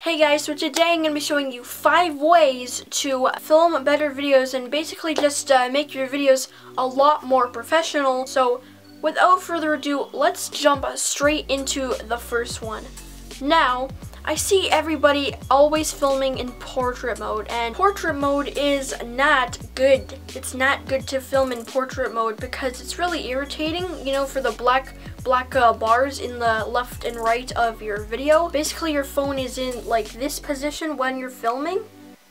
Hey guys, so today I'm going to be showing you 5 ways to film better videos and basically just uh, make your videos a lot more professional. So without further ado, let's jump straight into the first one. Now, I see everybody always filming in portrait mode and portrait mode is not good. It's not good to film in portrait mode because it's really irritating, you know, for the black black uh, bars in the left and right of your video. Basically your phone is in like this position when you're filming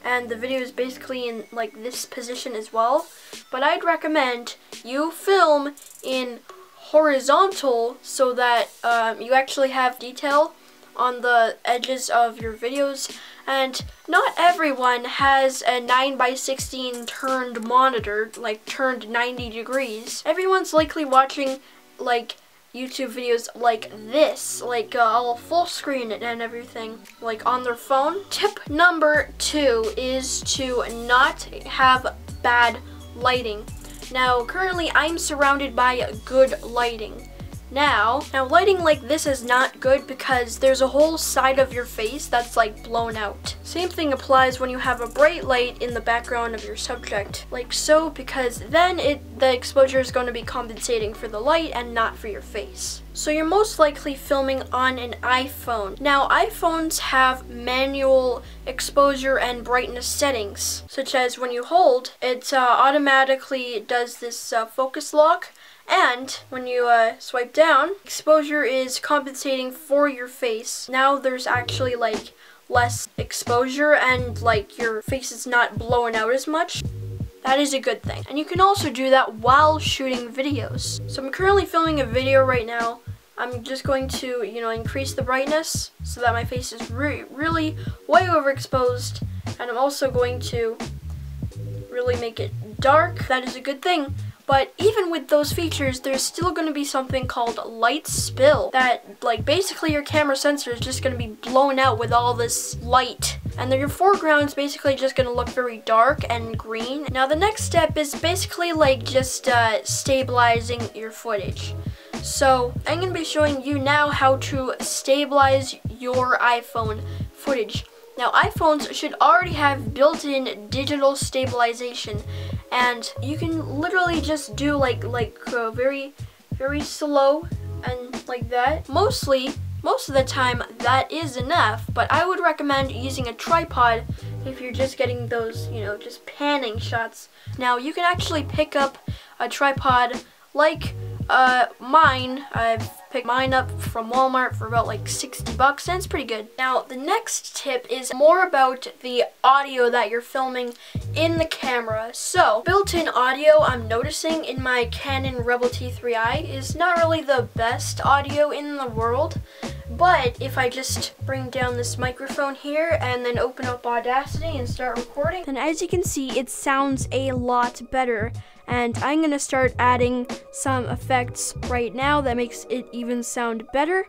and the video is basically in like this position as well. But I'd recommend you film in horizontal so that um, you actually have detail on the edges of your videos and not everyone has a 9 by 16 turned monitor like turned 90 degrees everyone's likely watching like YouTube videos like this, like uh, all full screen and everything, like on their phone. Tip number two is to not have bad lighting. Now, currently I'm surrounded by good lighting. Now, now lighting like this is not good because there's a whole side of your face that's like blown out. Same thing applies when you have a bright light in the background of your subject, like so, because then it the exposure is going to be compensating for the light and not for your face. So you're most likely filming on an iPhone. Now iPhones have manual exposure and brightness settings, such as when you hold, it uh, automatically does this uh, focus lock and when you uh, swipe down, exposure is compensating for your face. Now there's actually like less exposure and like your face is not blowing out as much. That is a good thing. And you can also do that while shooting videos. So I'm currently filming a video right now. I'm just going to, you know, increase the brightness so that my face is re really way overexposed. And I'm also going to really make it dark. That is a good thing. But even with those features, there's still going to be something called light spill that like basically your camera sensor is just going to be blown out with all this light. And then your foreground is basically just going to look very dark and green. Now the next step is basically like just uh, stabilizing your footage. So I'm going to be showing you now how to stabilize your iPhone footage. Now iPhones should already have built-in digital stabilization and you can literally just do like like uh, very very slow and like that. Mostly, most of the time that is enough, but I would recommend using a tripod if you're just getting those, you know, just panning shots. Now you can actually pick up a tripod like uh, mine, I've picked mine up from Walmart for about like 60 bucks and it's pretty good. Now the next tip is more about the audio that you're filming in the camera. So built-in audio I'm noticing in my Canon Rebel T3i is not really the best audio in the world. But if I just bring down this microphone here and then open up Audacity and start recording, then as you can see, it sounds a lot better and I'm gonna start adding some effects right now that makes it even sound better.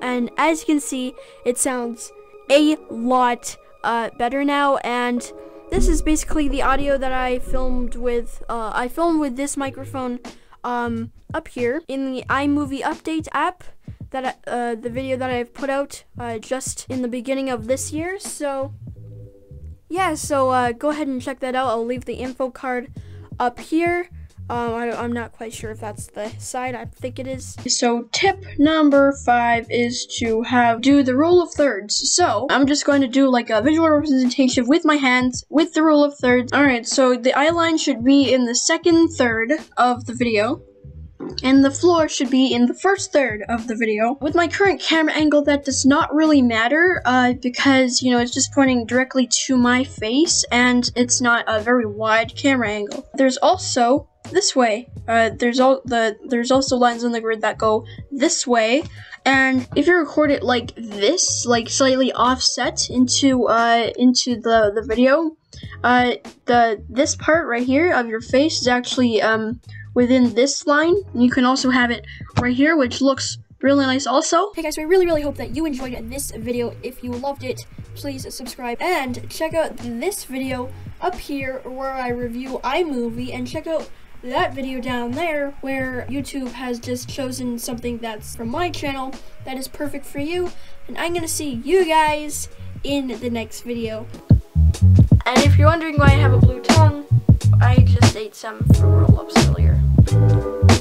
And as you can see, it sounds a lot uh, better now, and this is basically the audio that I filmed with, uh, I filmed with this microphone um, up here in the iMovie Update app, that uh, the video that I've put out uh, just in the beginning of this year, so yeah, so uh, go ahead and check that out. I'll leave the info card up here. Um, I, am not quite sure if that's the side. I think it is. So tip number five is to have do the rule of thirds. So I'm just going to do like a visual representation with my hands with the rule of thirds. All right. So the eye line should be in the second third of the video and the floor should be in the first third of the video. With my current camera angle, that does not really matter uh, because, you know, it's just pointing directly to my face and it's not a very wide camera angle. There's also this way. Uh, there's all the there's also lines on the grid that go this way, and if you record it like this, like slightly offset into uh, into the the video, uh, the this part right here of your face is actually um within this line. You can also have it right here, which looks really nice also. Hey guys, so I really, really hope that you enjoyed this video. If you loved it, please subscribe and check out this video up here where I review iMovie and check out that video down there where YouTube has just chosen something that's from my channel that is perfect for you. And I'm going to see you guys in the next video. And if you're wondering why I have a blue tongue, I just ate some fruit roll-ups earlier you